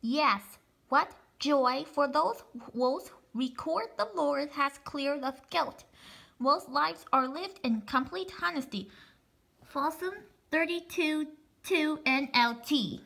Yes, what joy for those whose record the Lord has cleared of guilt, whose lives are lived in complete honesty. Psalm, 32 2 NLT.